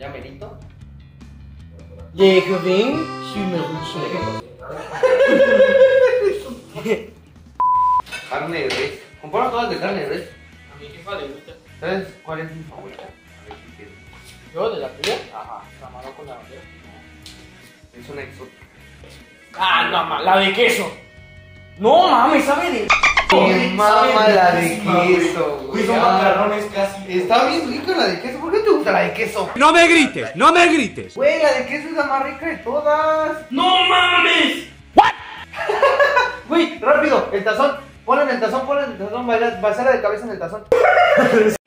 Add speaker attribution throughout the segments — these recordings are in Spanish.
Speaker 1: ¿Ya merito?
Speaker 2: Gusta.
Speaker 1: Carne de res. Compara todas de carne de res.
Speaker 2: A mi jefa le gusta.
Speaker 1: ¿Sabes cuál es mi favorita? A ver si quieres.
Speaker 2: ¿Yo de la tuya?
Speaker 1: Ajá.
Speaker 2: La mano con la bandera.
Speaker 1: Es una exótica.
Speaker 2: Ah, no, ma, la de queso. No mames, sabe de.
Speaker 1: Me mama la de queso,
Speaker 3: Güey,
Speaker 1: güey.
Speaker 3: son macarrones casi.
Speaker 1: Está bien rica la de queso. ¿Por qué te gusta la de queso?
Speaker 4: No me grites, no me grites.
Speaker 1: Güey, la de queso es la más rica de todas.
Speaker 2: ¡No mames!
Speaker 1: Güey, rápido, el tazón. Ponle en el tazón, ponle en el tazón. Basala de cabeza en el tazón.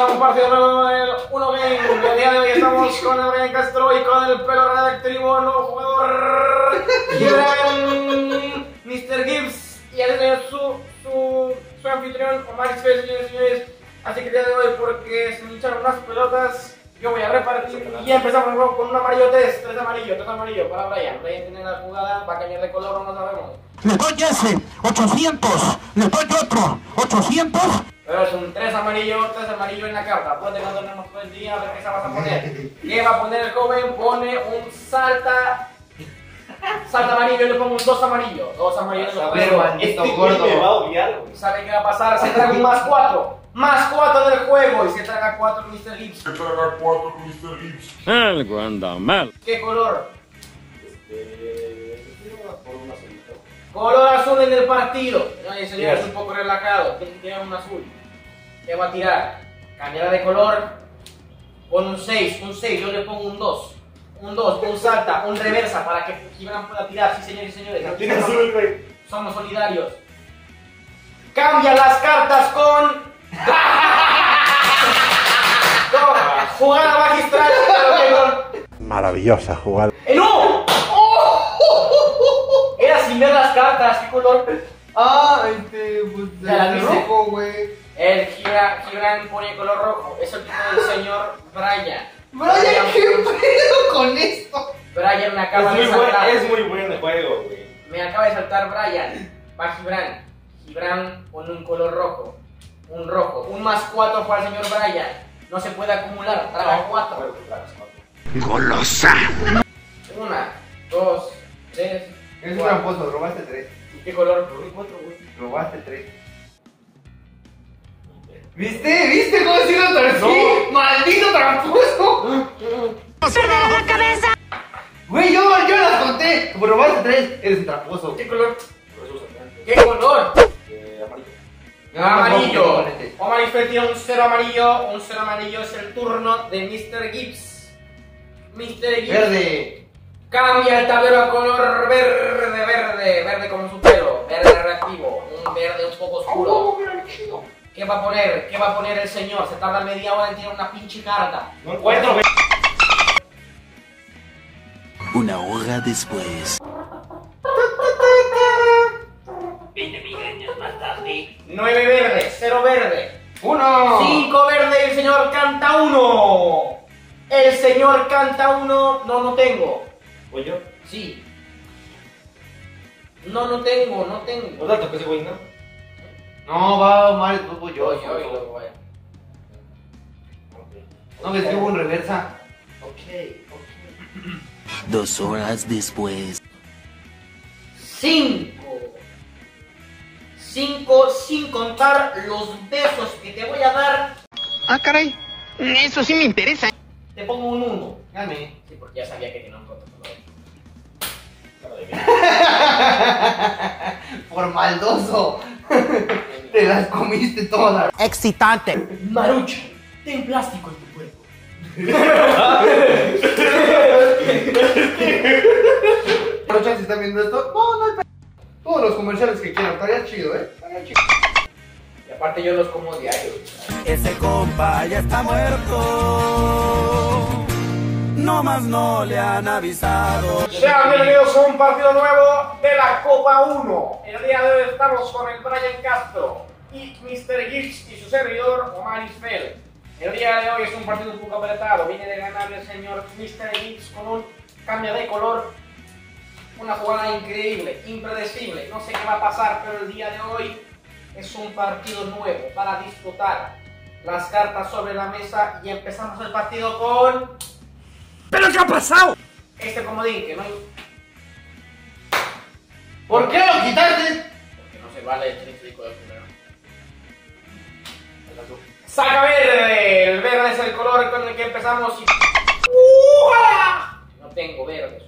Speaker 2: a un partido nuevo del 1 Game. El día de hoy estamos con Brian Castro y con el pelo redactivo, nuevo jugador. Gibran, Mr. Gibbs y el su, su, su anfitrión, Omar Isfel, señores y señores. Así que el día de hoy, porque se me echaron unas pelotas, yo voy a repartir. Y empezamos con un amarillo 3, 3 amarillo, 3 amarillo para Brian. Brian tiene la jugada, va a cambiar de color, no lo sabemos.
Speaker 5: Le doy ese, 800. Le doy otro, 800.
Speaker 2: Pero es un 3 amarillo, 3 amarillo en la carta. Puede no tenemos todo el día, a ver qué se vas a poner. ¿Qué va a poner el joven? Pone un salta. Salta amarillo, yo le pongo un 2 amarillo. 2 amarillos.
Speaker 1: A ver, maldito gordo.
Speaker 3: me va a.
Speaker 2: ¿Sabe qué va a pasar? Se traga un más 4. Más 4 del juego y se traga 4 Mr. Gibbs.
Speaker 4: Algo anda mal.
Speaker 2: ¿Qué color?
Speaker 3: Este. quiero por un azulito.
Speaker 2: Color azul en el partido. Oye, señor, es un poco relajado. Tiene un azul. ¿Qué va a tirar? Cambiará de color. Pon un 6, un 6. Yo le pongo un 2. Un 2, un salta, un reversa para que Gibran pueda tirar. Sí, señores y señores. Aquí
Speaker 3: Tiene
Speaker 2: somos,
Speaker 3: azul, güey.
Speaker 2: somos solidarios. Cambia las cartas con. con jugada magistral. pero que gol.
Speaker 6: Maravillosa jugada.
Speaker 2: ¡Eh, no! Era sin ver las cartas. ¿Qué color?
Speaker 1: Ah, este, pues,
Speaker 2: ¿Ya la
Speaker 1: el
Speaker 2: viste?
Speaker 1: rojo, güey.
Speaker 2: El Gibran, pone color rojo. Es el tipo del señor Brian.
Speaker 1: Brian, ¿qué pedo con esto?
Speaker 2: Brian me acaba
Speaker 3: Es
Speaker 2: de saltar.
Speaker 3: es muy buen el juego, güey.
Speaker 2: Me acaba de saltar Brian. Va Gibran. Gibran pone un color rojo. Un rojo. Un más cuatro para el señor Brian. No se puede acumular. Traga cuatro.
Speaker 3: Bueno, pues, cuatro.
Speaker 5: Golosa.
Speaker 2: Una, dos, tres.
Speaker 1: Es un
Speaker 2: cuatro.
Speaker 1: tramposo, robaste tres.
Speaker 2: ¿Y qué color? Cuatro, güey.
Speaker 1: Robaste tres. ¿Viste? ¿Viste cómo sí lo torcí? ¡Maldito tramposo! Güey, yo, yo las conté. Como robaste tres, eres un tramposo.
Speaker 2: ¿Qué color? ¿Qué color?
Speaker 3: Eh, amarillo.
Speaker 2: Amarillo.
Speaker 1: Amarillo.
Speaker 2: Omar tiene un cero amarillo. Un cero amarillo es el turno de Mr. Gibbs. Mr. Gibbs.
Speaker 1: Verde.
Speaker 2: Cambia el tablero a color verde, verde, verde como su ¿Qué va a poner? ¿Qué va a poner el señor? Se tarda media hora en tirar una pinche carta.
Speaker 3: No encuentro, güey.
Speaker 5: Una hora después.
Speaker 2: 9 verde, 0 verde.
Speaker 1: Uno.
Speaker 2: 5 verde y el señor canta uno. El señor canta uno. No, no tengo.
Speaker 3: ¿Voy yo?
Speaker 2: Sí. No, no tengo, no tengo.
Speaker 3: ¿No te toqué ese güey, no?
Speaker 1: No, va mal, tú voy yo.
Speaker 2: Oye, oye, oye.
Speaker 3: Ok.
Speaker 1: No ves que hubo un reversa.
Speaker 3: Ok, ok.
Speaker 5: Dos horas después.
Speaker 2: 5. 5 sin contar los besos que te voy a dar.
Speaker 7: Ah, caray. Eso sí me interesa.
Speaker 2: Te pongo un 1.
Speaker 1: Gané.
Speaker 2: Sí, porque ya sabía que tenía un protocolo.
Speaker 1: Por maldoso. Te las comiste todas.
Speaker 7: Excitante.
Speaker 2: Marucha, ten plástico en tu cuerpo.
Speaker 1: Aprovecha si están viendo esto. No, no hay pe- Todos los comerciales que quieran. Estaría chido, ¿eh? Estaría chido.
Speaker 2: Y aparte yo los como diario.
Speaker 5: Ese compa ya está muerto. No más no le han avisado.
Speaker 2: Sean bienvenidos a un partido nuevo de la Copa 1. El día de hoy estamos con el Brian Castro y Mr. Gibbs y su servidor Omar Isfel. El día de hoy es un partido un poco apretado. Viene de ganar el señor Mr. Gibbs con un cambio de color. Una jugada increíble, impredecible. No sé qué va a pasar, pero el día de hoy Es un partido nuevo para disfrutar. Las cartas sobre la mesa y empezamos el partido con
Speaker 4: ¿Pero qué ha pasado?
Speaker 2: este comodín que no hay.
Speaker 1: ¿Por qué lo quitaste?
Speaker 2: Porque no se vale el tríplico del primero. Saca verde. El verde es el color con el que empezamos y. ¡Uah! No tengo verdes.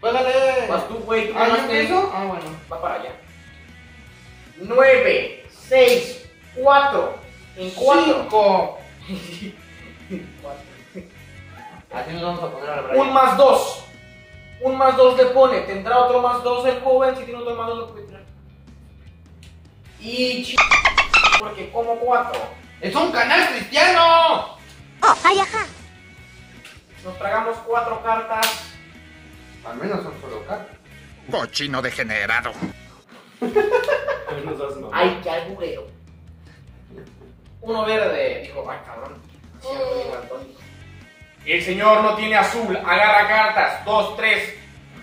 Speaker 1: Pégale.
Speaker 2: Vas tú, güey. tú
Speaker 1: ¿Ah, yo empiezo? Ah, bueno.
Speaker 2: Va para allá. 9, 6, 4. En 4.
Speaker 1: Cinco. Así nos vamos a poner a la
Speaker 2: Un más 2. Un más 2 le pone. Tendrá otro más 2 el joven. Si tiene otro más 2 lo puede tirar. Y ch... Porque como 4.
Speaker 1: ¡Es un canal cristiano!
Speaker 2: Nos tragamos 4 cartas.
Speaker 1: Al menos son solo cartas.
Speaker 7: Cochino degenerado.
Speaker 2: Ay, qué alburero. Uno verde. Dijo, ay, cabrón. Daltónico. El señor no tiene azul. Agarra cartas. 2, 3.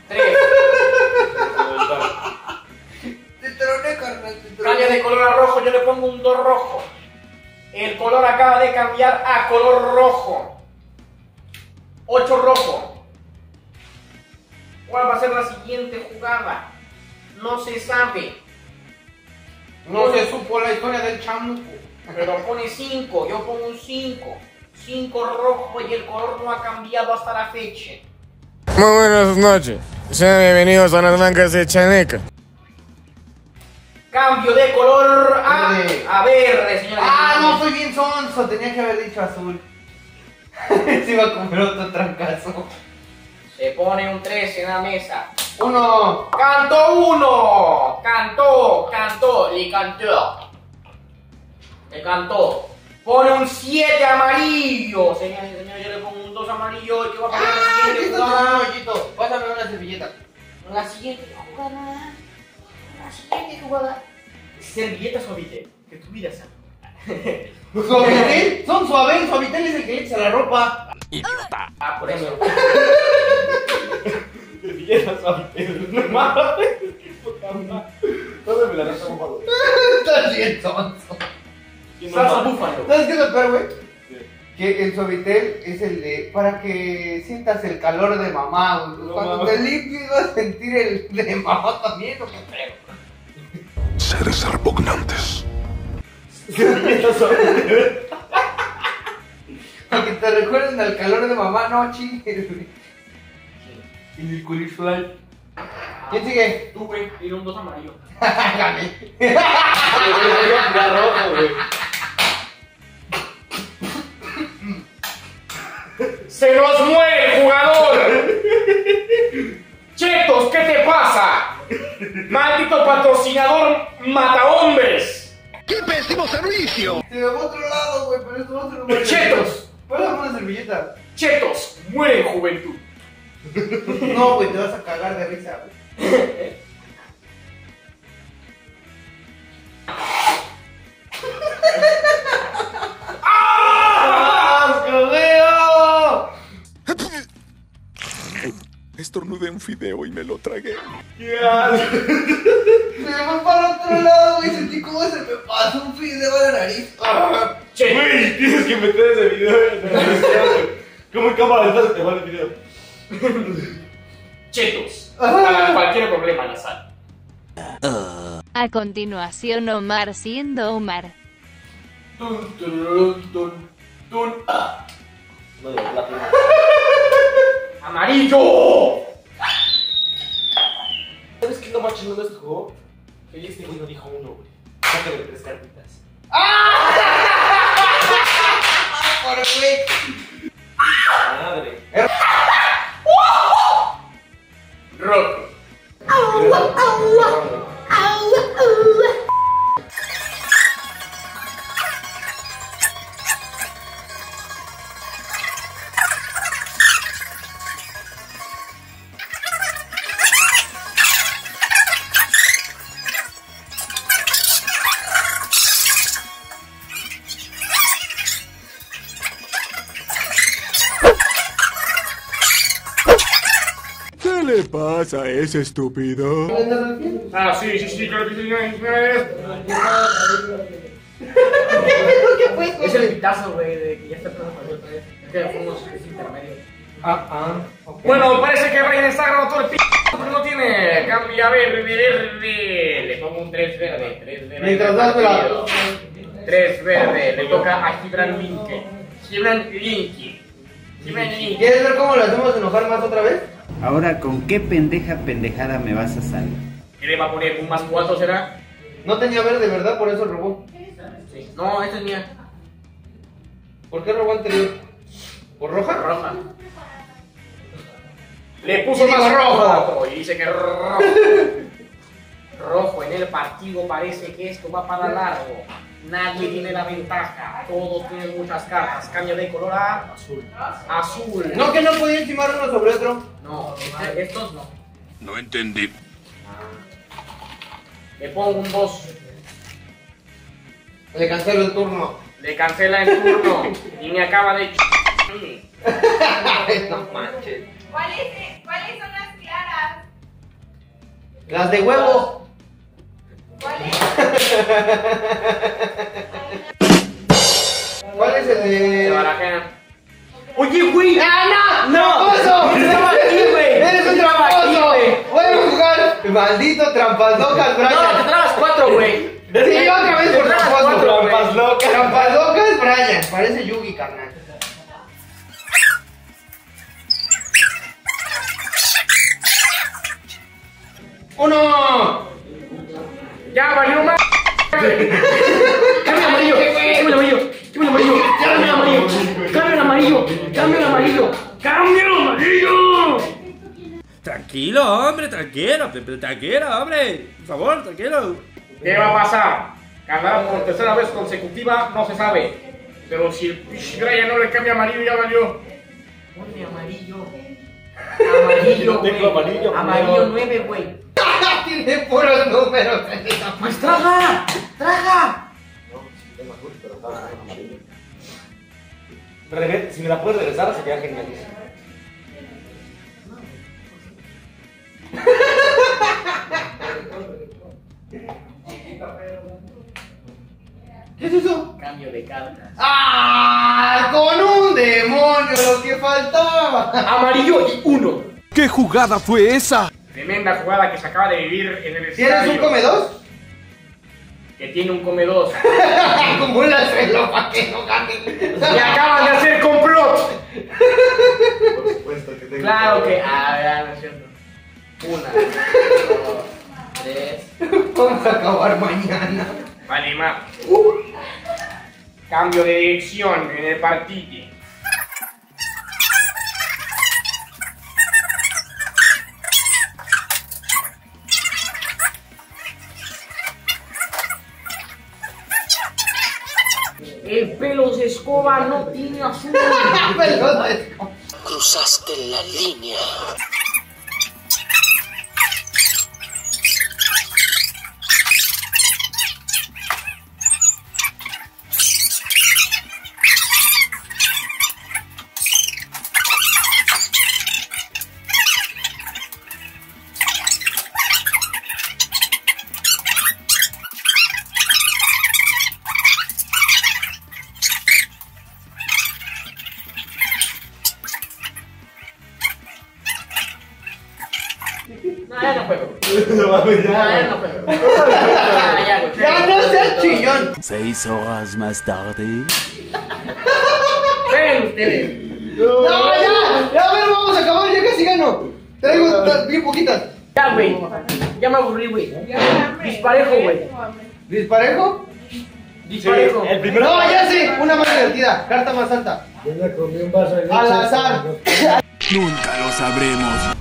Speaker 2: 3.
Speaker 1: Te troné, carnal. Te troné.
Speaker 2: Cambia de color a rojo, yo le pongo un 2 rojo. El color acaba de cambiar a color rojo. 8 rojo. ¿Cuál va a ser la siguiente jugada? No se sabe.
Speaker 1: No se supo la historia del chamuco.
Speaker 2: Pero pone 5, yo pongo un 5. 5 rojo y el color no ha cambiado hasta la fecha.
Speaker 6: Muy buenas noches. Sean bienvenidos a las bancas de Chaneca.
Speaker 2: Cambio de color a,
Speaker 1: Verde.
Speaker 2: a verde, señora.
Speaker 1: Ah, no, soy bien sonso. Tenía que haber dicho azul. Se iba a comer otro trancazo.
Speaker 2: Se pone un 3 en la mesa.
Speaker 1: Uno.
Speaker 2: Cantó uno. Cantó, cantó, le cantó. Le cantó. Pone un 7 amarillo. Señores y señores, yo le pongo un 2 amarillo. ¿Qué va a la
Speaker 1: ¡Ah! ¿Qué
Speaker 2: siguiente
Speaker 1: estás haciendo,
Speaker 2: jugada?
Speaker 1: Mayito? Pásame una servilleta.
Speaker 2: La siguiente jugada. En la siguiente jugada. Servilletas suavite. Que tu vida sea.
Speaker 1: ¿Suavitel? Son suaves. Suavitel es el que le echa la ropa.
Speaker 2: Ah, por eso.
Speaker 3: Villeras suavitel. No mames. Qué puta madre. Pásame la neta, por favor.
Speaker 1: Estás bien sonso.
Speaker 2: Salsa búfalo.
Speaker 1: ¿Sabes qué es lo peor, güey?
Speaker 3: Sí.
Speaker 1: Que el suavitel es el de para que sientas el calor de mamá.
Speaker 3: No
Speaker 1: Cuando
Speaker 3: mames.
Speaker 1: te limpies vas a sentir el de mamá también, ¿o qué pedo?
Speaker 8: Seres repugnantes.
Speaker 3: Villeras suavitel.
Speaker 1: Para que te recuerden al calor de mamá, no chingues, güey. Y el curifly. ¿Quién sigue?
Speaker 2: Tú, güey, tira un 2 amarillo.
Speaker 1: Gané.
Speaker 3: Ya rojo, güey.
Speaker 2: ¡Se nos muere el jugador! Chetos, ¿qué te pasa? ¡Maldito patrocinador mata hombres!
Speaker 7: ¡Qué pésimo servicio!
Speaker 1: Se a otro lado, güey, pero esto ser un buen-
Speaker 2: ¡Chetos!
Speaker 1: Pásame una servilleta.
Speaker 2: ¡Chetos! ¡Muere en juventud!
Speaker 1: No, güey, te vas a cagar de risa, güey.
Speaker 8: Estornudé un fideo y me lo tragué.
Speaker 1: Se me fue para otro lado, güey. Sentí cómo se me pasó un fideo a la nariz. Ah.
Speaker 2: ¡Chetos!
Speaker 3: Güey, tienes que meter ese video en la güey. ¿Cómo en cámara lenta se te va el video?
Speaker 2: ¡Chetos! Para cualquier problema nasal.
Speaker 9: A continuación Omar siendo Omar.
Speaker 2: Tun, turun, tun, tun, ah.
Speaker 3: No, de platino.
Speaker 2: ¡Amarillo!
Speaker 3: ¿Sabes qué es lo más chingón de este juego? Que este güey no dijo uno, güey. Sácale tres cartitas.
Speaker 1: Por güey.
Speaker 3: Madre.
Speaker 2: Rojo.
Speaker 8: ¿Qué le pasa? Pasa? ¿Es estúpido?
Speaker 2: Ah, sí, sí, sí, claro que sí.
Speaker 1: ¿Qué fue eso?
Speaker 2: Es el pitazo, güey, de que ya está pronto para otra vez. Es que fuimos es intermedio.
Speaker 3: Ah, ah. ok.
Speaker 2: Bueno, parece que Brian está grabando todo el p. pero no tiene. Cambia verde, verde. Le pongo un 3 verde. 3 verde.
Speaker 1: Mientras das la-
Speaker 2: 3 verde. Le toca a Gibran Linke. Gibran Linke. Gibran Linke.
Speaker 1: ¿Quieres ver cómo lo hacemos enojar más otra vez?
Speaker 10: Ahora, ¿con qué pendeja pendejada me vas a salir?
Speaker 2: ¿Qué le va a poner? ¿Un más 4 será?
Speaker 1: No tenía verde, ¿verdad? Por eso robó.
Speaker 2: Sí. No, esta es mía.
Speaker 1: ¿Por qué robó anterior? ¿Por roja?
Speaker 2: Roja. Le puso más
Speaker 1: rojo.
Speaker 2: rojo. Y dice que rojo. Rojo en el partido parece que esto va para largo. Nadie tiene la ventaja. Todos tienen muchas cartas. Cambia de color a azul. Azul.
Speaker 1: No, que no podía encimar uno sobre otro.
Speaker 2: No, este- estos no.
Speaker 8: No entendí.
Speaker 2: Le pongo un 2.
Speaker 1: Le cancelo el turno.
Speaker 2: Le cancela el turno. y me acaba de.
Speaker 1: No manches.
Speaker 11: ¿Cuáles, ¿Cuáles son las claras?
Speaker 1: Las de huevo. ¿Cuál es el de.?
Speaker 2: barajean. Oye, güey.
Speaker 1: ¡Ah, no!
Speaker 2: No,
Speaker 1: ¡Tramposo!
Speaker 2: estaba aquí, güey.
Speaker 1: ¡Eres un tramposo!
Speaker 2: güey.
Speaker 1: ¡Voy a jugar! ¡Maldito trampas locas,
Speaker 2: No, te
Speaker 1: Brian!
Speaker 2: trabas 4, güey.
Speaker 1: Sí, otra vez por tramposo.
Speaker 2: cuatro.
Speaker 3: Trampas locas.
Speaker 1: Trampas locas, Brian. Parece Yugi, carnal. ¡Uno!
Speaker 2: Ya valió más. Cambia el amarillo, cambia el amarillo, cambia el amarillo, cambia el amarillo, cambia el amarillo, cambia el amarillo, cambia el amarillo.
Speaker 12: Tranquilo, hombre, tranquilo, tranquilo, hombre. Por favor, tranquilo.
Speaker 2: ¿Qué va a pasar? Ganar por tercera vez consecutiva no se sabe. Pero si el Brian no le cambia amarillo, ya valió. Ponle amarillo. Amarillo,
Speaker 3: amarillo,
Speaker 2: Amarillo
Speaker 3: culero.
Speaker 2: 9, güey.
Speaker 1: Tiene puros números.
Speaker 2: ¡Pues traga! ¡Traga!
Speaker 3: Rege- Si me la puedes regresar, sería genialísimo.
Speaker 1: ¿Qué es eso?
Speaker 2: Cambio de cartas.
Speaker 1: ¡Ah! ¡Con un demonio! ¡Lo que faltaba!
Speaker 2: Amarillo y uno.
Speaker 8: ¿Qué jugada fue esa?
Speaker 2: Tremenda jugada que se acaba de vivir en el
Speaker 1: ¿Tienes
Speaker 2: estadio.
Speaker 1: un comedor?
Speaker 2: Que tiene un comedor.
Speaker 1: Acumúlaselo para que no gane.
Speaker 2: Y acaban de hacer complot.
Speaker 3: Por supuesto que tengo.
Speaker 2: Claro que. A ver, no es cierto. Una, dos, tres.
Speaker 1: Vamos a acabar mañana.
Speaker 2: Vale, más. Cambio de dirección en el partido. Escoba no tiene azul.
Speaker 13: Cruzaste la línea.
Speaker 2: Ya no juego.
Speaker 3: No mames, ya,
Speaker 2: no juego. Ya, ya.
Speaker 1: ¡Ya no seas chillón!
Speaker 10: Seis horas más tarde.
Speaker 2: Ven ustedes.
Speaker 1: ¡No, ya! ¡Ya, a ver, vamos a acabar! ¡Ya casi gano! Traigo bien poquitas.
Speaker 2: Ya, güey. Ya me aburrí, güey. Disparejo, güey.
Speaker 1: ¿Disparejo?
Speaker 2: Disparejo.
Speaker 3: El primero.
Speaker 1: No, ya sé, una más divertida. Carta más alta. Al azar.
Speaker 8: Nunca lo sabremos.